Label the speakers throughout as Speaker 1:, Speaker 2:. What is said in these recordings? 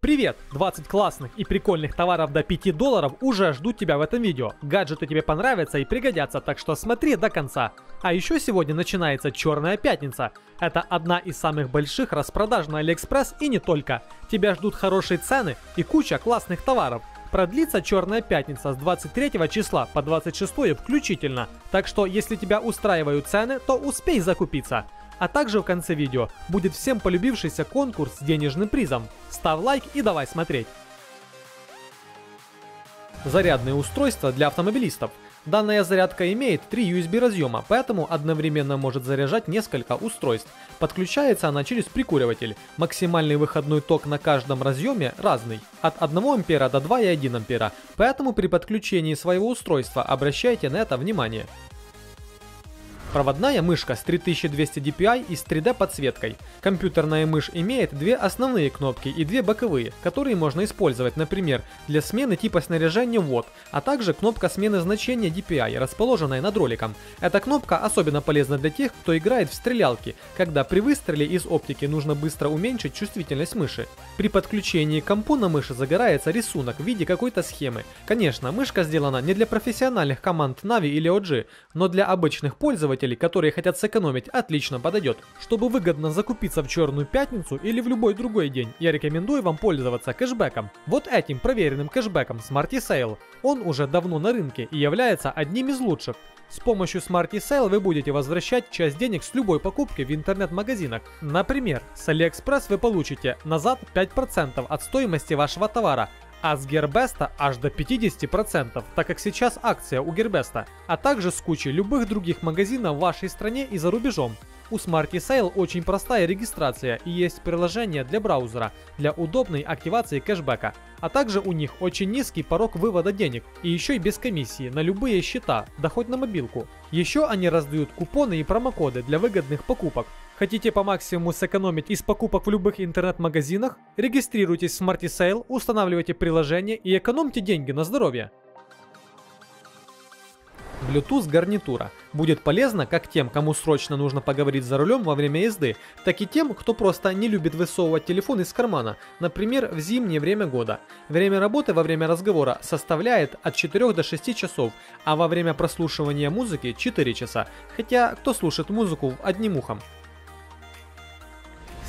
Speaker 1: Привет! 20 классных и прикольных товаров до 5 долларов уже ждут тебя в этом видео. Гаджеты тебе понравятся и пригодятся, так что смотри до конца. А еще сегодня начинается Черная Пятница. Это одна из самых больших распродаж на Алиэкспресс и не только. Тебя ждут хорошие цены и куча классных товаров. Продлится Черная Пятница с 23 числа по 26 включительно. Так что если тебя устраивают цены, то успей закупиться. А также в конце видео будет всем полюбившийся конкурс с денежным призом. Ставь лайк и давай смотреть. Зарядные устройства для автомобилистов. Данная зарядка имеет три USB разъема, поэтому одновременно может заряжать несколько устройств. Подключается она через прикуриватель. Максимальный выходной ток на каждом разъеме разный, от 1 ампера до 2,1 ампера, поэтому при подключении своего устройства обращайте на это внимание. Проводная мышка с 3200 DPI и с 3D подсветкой. Компьютерная мышь имеет две основные кнопки и две боковые, которые можно использовать, например, для смены типа снаряжения ввод, а также кнопка смены значения DPI, расположенная над роликом. Эта кнопка особенно полезна для тех, кто играет в стрелялки, когда при выстреле из оптики нужно быстро уменьшить чувствительность мыши. При подключении к компу на мыши загорается рисунок в виде какой-то схемы. Конечно, мышка сделана не для профессиональных команд Navi или OG, но для обычных пользователей пользователей, которые хотят сэкономить, отлично подойдет. Чтобы выгодно закупиться в черную пятницу или в любой другой день, я рекомендую вам пользоваться кэшбэком. Вот этим проверенным кэшбэком Smarty Sale. Он уже давно на рынке и является одним из лучших. С помощью Smarty Sale вы будете возвращать часть денег с любой покупки в интернет-магазинах. Например, с AliExpress вы получите назад 5% от стоимости вашего товара, а с Гербеста аж до 50%, так как сейчас акция у Гербеста, а также с кучей любых других магазинов в вашей стране и за рубежом. У Smarty Sale очень простая регистрация и есть приложение для браузера для удобной активации кэшбэка. А также у них очень низкий порог вывода денег и еще и без комиссии на любые счета, да хоть на мобилку. Еще они раздают купоны и промокоды для выгодных покупок. Хотите по максимуму сэкономить из покупок в любых интернет-магазинах? Регистрируйтесь в Smarty Sale, устанавливайте приложение и экономьте деньги на здоровье. Bluetooth гарнитура будет полезна как тем, кому срочно нужно поговорить за рулем во время езды, так и тем, кто просто не любит высовывать телефон из кармана, например, в зимнее время года. Время работы во время разговора составляет от 4 до 6 часов, а во время прослушивания музыки 4 часа, хотя кто слушает музыку одним ухом.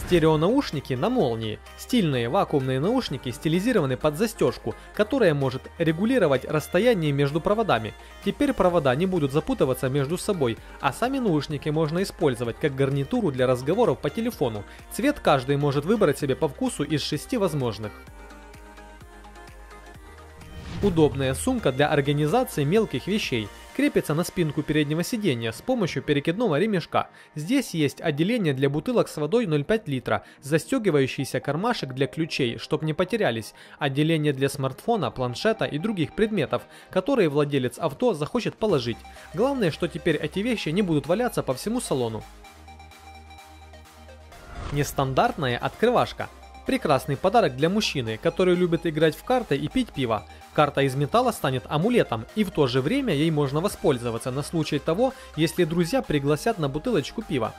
Speaker 1: Стереонаушники на молнии. Стильные вакуумные наушники стилизированы под застежку, которая может регулировать расстояние между проводами. Теперь провода не будут запутываться между собой, а сами наушники можно использовать как гарнитуру для разговоров по телефону. Цвет каждый может выбрать себе по вкусу из шести возможных. Удобная сумка для организации мелких вещей крепится на спинку переднего сиденья с помощью перекидного ремешка. Здесь есть отделение для бутылок с водой 0,5 литра, застегивающийся кармашек для ключей, чтобы не потерялись, отделение для смартфона, планшета и других предметов, которые владелец авто захочет положить. Главное, что теперь эти вещи не будут валяться по всему салону. Нестандартная открывашка – Прекрасный подарок для мужчины, который любит играть в карты и пить пиво. Карта из металла станет амулетом, и в то же время ей можно воспользоваться на случай того, если друзья пригласят на бутылочку пива.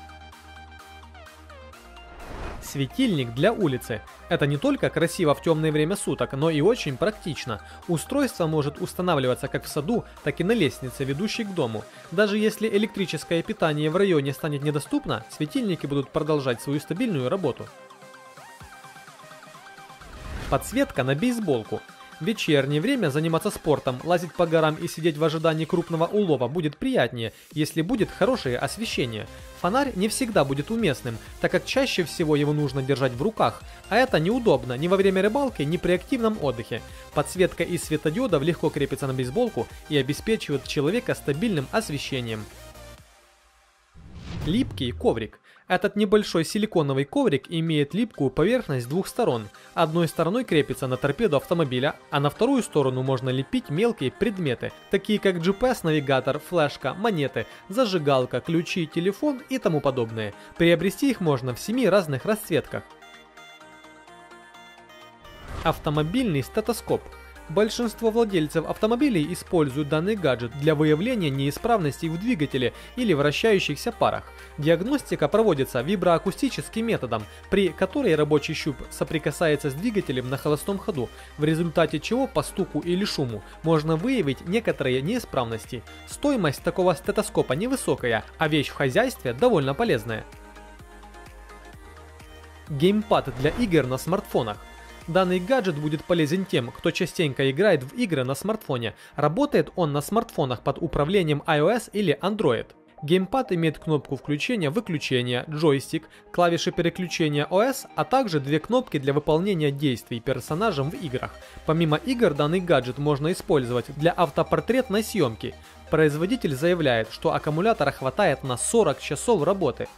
Speaker 1: Светильник для улицы. Это не только красиво в темное время суток, но и очень практично. Устройство может устанавливаться как в саду, так и на лестнице, ведущей к дому. Даже если электрическое питание в районе станет недоступно, светильники будут продолжать свою стабильную работу. Подсветка на бейсболку. В вечернее время заниматься спортом, лазить по горам и сидеть в ожидании крупного улова будет приятнее, если будет хорошее освещение. Фонарь не всегда будет уместным, так как чаще всего его нужно держать в руках, а это неудобно ни во время рыбалки, ни при активном отдыхе. Подсветка из светодиодов легко крепится на бейсболку и обеспечивает человека стабильным освещением. Липкий коврик. Этот небольшой силиконовый коврик имеет липкую поверхность с двух сторон. Одной стороной крепится на торпеду автомобиля, а на вторую сторону можно лепить мелкие предметы, такие как GPS-навигатор, флешка, монеты, зажигалка, ключи, телефон и тому подобное. Приобрести их можно в семи разных расцветках. Автомобильный стетоскоп – Большинство владельцев автомобилей используют данный гаджет для выявления неисправностей в двигателе или вращающихся парах. Диагностика проводится виброакустическим методом, при которой рабочий щуп соприкасается с двигателем на холостом ходу, в результате чего по стуку или шуму можно выявить некоторые неисправности. Стоимость такого стетоскопа невысокая, а вещь в хозяйстве довольно полезная. Геймпад для игр на смартфонах. Данный гаджет будет полезен тем, кто частенько играет в игры на смартфоне. Работает он на смартфонах под управлением iOS или Android. Геймпад имеет кнопку включения-выключения, джойстик, клавиши переключения OS, а также две кнопки для выполнения действий персонажем в играх. Помимо игр, данный гаджет можно использовать для автопортретной съемки. Производитель заявляет, что аккумулятора хватает на 40 часов работы.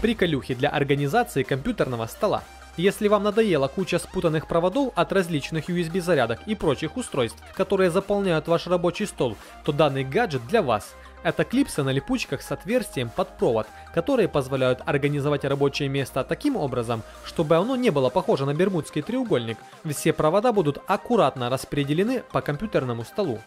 Speaker 1: Приколюхи для организации компьютерного стола. Если вам надоела куча спутанных проводов от различных USB зарядок и прочих устройств, которые заполняют ваш рабочий стол, то данный гаджет для вас. Это клипсы на липучках с отверстием под провод, которые позволяют организовать рабочее место таким образом, чтобы оно не было похоже на бермудский треугольник. Все провода будут аккуратно распределены по компьютерному столу.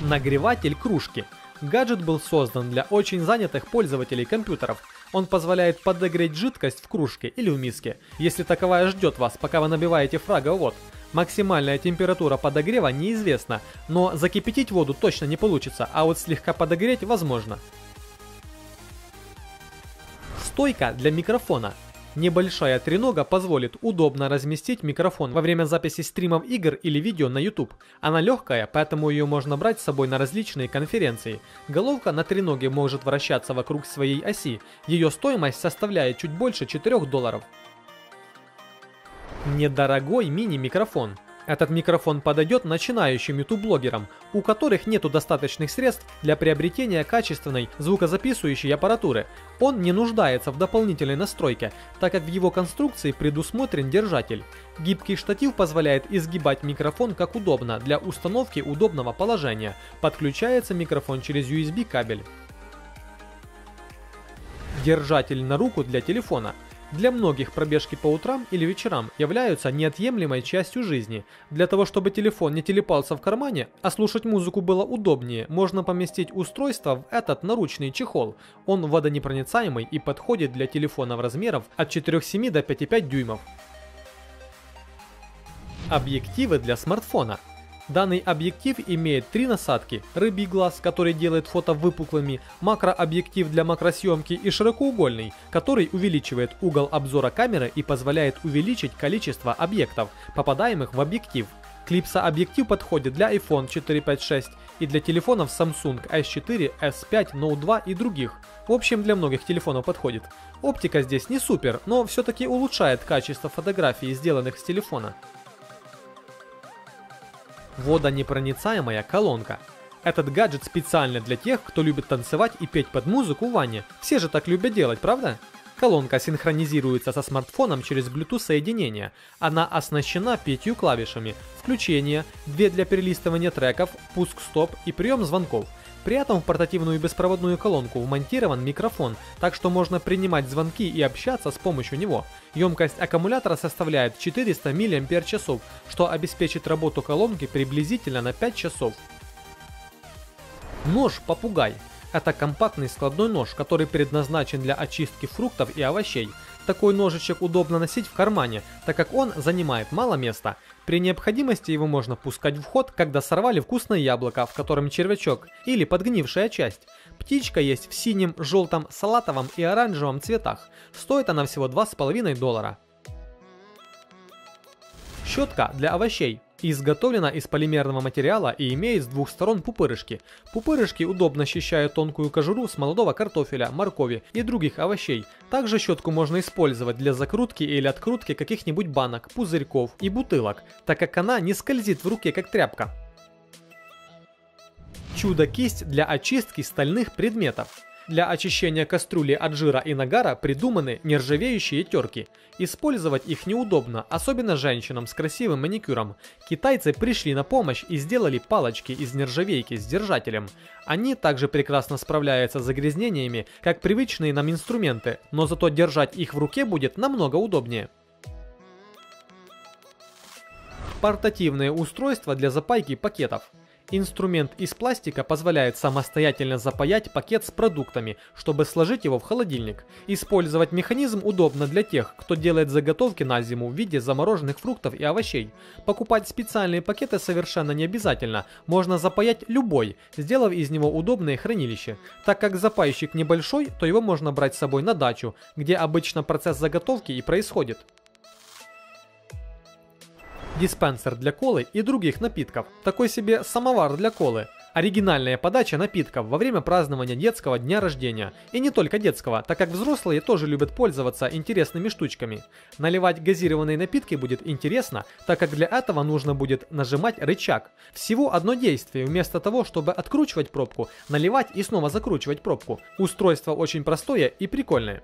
Speaker 1: Нагреватель кружки – Гаджет был создан для очень занятых пользователей компьютеров. Он позволяет подогреть жидкость в кружке или в миске, если таковая ждет вас, пока вы набиваете фраговод. Максимальная температура подогрева неизвестна, но закипятить воду точно не получится, а вот слегка подогреть возможно. Стойка для микрофона – Небольшая тренога позволит удобно разместить микрофон во время записи стримов игр или видео на YouTube. Она легкая, поэтому ее можно брать с собой на различные конференции. Головка на треноге может вращаться вокруг своей оси. Ее стоимость составляет чуть больше 4 долларов. Недорогой мини-микрофон. Этот микрофон подойдет начинающим YouTube-блогерам, у которых нету достаточных средств для приобретения качественной звукозаписывающей аппаратуры. Он не нуждается в дополнительной настройке, так как в его конструкции предусмотрен держатель. Гибкий штатив позволяет изгибать микрофон как удобно для установки удобного положения. Подключается микрофон через USB кабель. Держатель на руку для телефона – для многих пробежки по утрам или вечерам являются неотъемлемой частью жизни. Для того, чтобы телефон не телепался в кармане, а слушать музыку было удобнее, можно поместить устройство в этот наручный чехол. Он водонепроницаемый и подходит для телефонов размеров от 4,7 до 5,5 дюймов. Объективы для смартфона – Данный объектив имеет три насадки, рыбий глаз, который делает фото выпуклыми, макрообъектив для макросъемки и широкоугольный, который увеличивает угол обзора камеры и позволяет увеличить количество объектов, попадаемых в объектив. Клипса-объектив подходит для iPhone 4, 5, 6 и для телефонов Samsung S4, S5, Note 2 и других. В общем, для многих телефонов подходит. Оптика здесь не супер, но все-таки улучшает качество фотографий, сделанных с телефона водонепроницаемая колонка. Этот гаджет специально для тех, кто любит танцевать и петь под музыку в ванне. Все же так любят делать, правда? Колонка синхронизируется со смартфоном через Bluetooth соединение. Она оснащена пятью клавишами. Включение, две для перелистывания треков, пуск-стоп и прием звонков. При этом в портативную беспроводную колонку вмонтирован микрофон, так что можно принимать звонки и общаться с помощью него. Емкость аккумулятора составляет 400 мАч, что обеспечит работу колонки приблизительно на 5 часов. Нож-попугай это компактный складной нож, который предназначен для очистки фруктов и овощей. Такой ножичек удобно носить в кармане, так как он занимает мало места. При необходимости его можно пускать в ход, когда сорвали вкусное яблоко, в котором червячок, или подгнившая часть. Птичка есть в синем, желтом, салатовом и оранжевом цветах. Стоит она всего 2,5 доллара. Щетка для овощей. Изготовлена из полимерного материала и имеет с двух сторон пупырышки. Пупырышки удобно защищают тонкую кожуру с молодого картофеля, моркови и других овощей. Также щетку можно использовать для закрутки или открутки каких-нибудь банок, пузырьков и бутылок, так как она не скользит в руке как тряпка. Чудо-кисть для очистки стальных предметов. Для очищения кастрюли от жира и нагара придуманы нержавеющие терки. Использовать их неудобно, особенно женщинам с красивым маникюром. Китайцы пришли на помощь и сделали палочки из нержавейки с держателем. Они также прекрасно справляются с загрязнениями, как привычные нам инструменты, но зато держать их в руке будет намного удобнее. Портативные устройства для запайки пакетов. Инструмент из пластика позволяет самостоятельно запаять пакет с продуктами, чтобы сложить его в холодильник. Использовать механизм удобно для тех, кто делает заготовки на зиму в виде замороженных фруктов и овощей. Покупать специальные пакеты совершенно не обязательно, можно запаять любой, сделав из него удобное хранилище. Так как запайщик небольшой, то его можно брать с собой на дачу, где обычно процесс заготовки и происходит диспенсер для колы и других напитков, такой себе самовар для колы, оригинальная подача напитков во время празднования детского дня рождения. И не только детского, так как взрослые тоже любят пользоваться интересными штучками. Наливать газированные напитки будет интересно, так как для этого нужно будет нажимать рычаг. Всего одно действие, вместо того, чтобы откручивать пробку, наливать и снова закручивать пробку. Устройство очень простое и прикольное.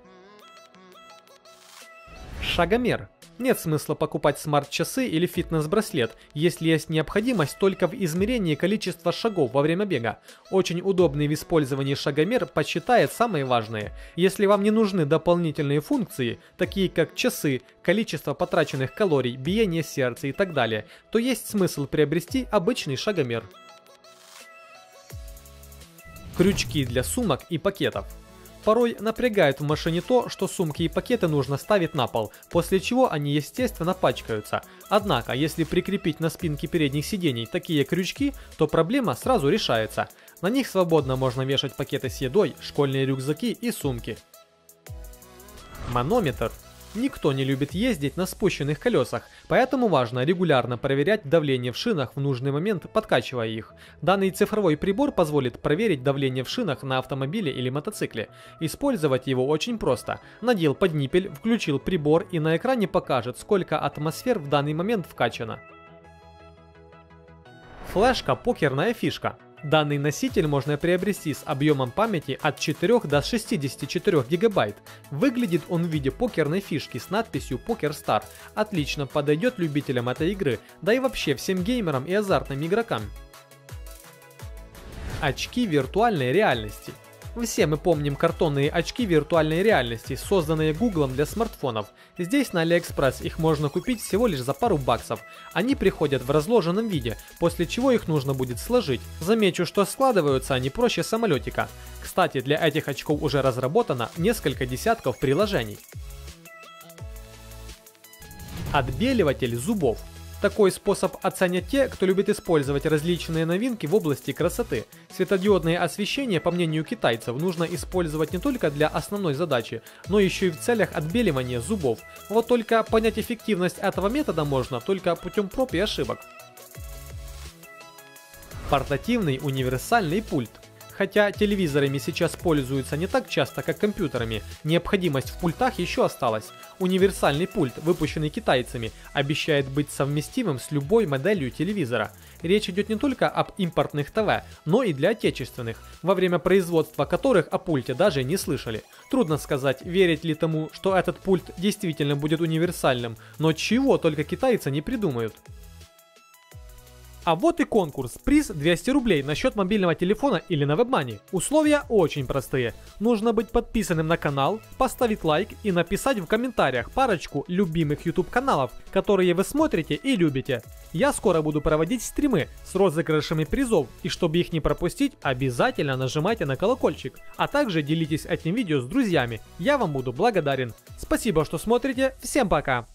Speaker 1: Шагомер нет смысла покупать смарт-часы или фитнес-браслет, если есть необходимость только в измерении количества шагов во время бега. Очень удобный в использовании шагомер подсчитает самые важные. Если вам не нужны дополнительные функции, такие как часы, количество потраченных калорий, биение сердца и так далее, то есть смысл приобрести обычный шагомер. Крючки для сумок и пакетов. Порой напрягает в машине то, что сумки и пакеты нужно ставить на пол, после чего они естественно пачкаются. Однако, если прикрепить на спинке передних сидений такие крючки, то проблема сразу решается. На них свободно можно вешать пакеты с едой, школьные рюкзаки и сумки. Манометр Никто не любит ездить на спущенных колесах, поэтому важно регулярно проверять давление в шинах в нужный момент, подкачивая их. Данный цифровой прибор позволит проверить давление в шинах на автомобиле или мотоцикле. Использовать его очень просто. Надел под ниппель, включил прибор и на экране покажет, сколько атмосфер в данный момент вкачано. Флешка – покерная фишка. Данный носитель можно приобрести с объемом памяти от 4 до 64 гигабайт. Выглядит он в виде покерной фишки с надписью Poker Star. Отлично подойдет любителям этой игры, да и вообще всем геймерам и азартным игрокам. Очки виртуальной реальности – все мы помним картонные очки виртуальной реальности, созданные Гуглом для смартфонов. Здесь на AliExpress их можно купить всего лишь за пару баксов. Они приходят в разложенном виде, после чего их нужно будет сложить. Замечу, что складываются они проще самолетика. Кстати, для этих очков уже разработано несколько десятков приложений. Отбеливатель зубов – такой способ оценят те, кто любит использовать различные новинки в области красоты. Светодиодное освещение, по мнению китайцев, нужно использовать не только для основной задачи, но еще и в целях отбеливания зубов. Вот только понять эффективность этого метода можно только путем проб и ошибок. Портативный универсальный пульт. Хотя телевизорами сейчас пользуются не так часто, как компьютерами, необходимость в пультах еще осталась. Универсальный пульт, выпущенный китайцами, обещает быть совместимым с любой моделью телевизора. Речь идет не только об импортных ТВ, но и для отечественных, во время производства которых о пульте даже не слышали. Трудно сказать, верить ли тому, что этот пульт действительно будет универсальным, но чего только китайцы не придумают. А вот и конкурс. Приз 200 рублей на счет мобильного телефона или на WebMoney. Условия очень простые. Нужно быть подписанным на канал, поставить лайк и написать в комментариях парочку любимых YouTube каналов, которые вы смотрите и любите. Я скоро буду проводить стримы с розыгрышами призов, и чтобы их не пропустить, обязательно нажимайте на колокольчик, а также делитесь этим видео с друзьями. Я вам буду благодарен. Спасибо, что смотрите. Всем пока!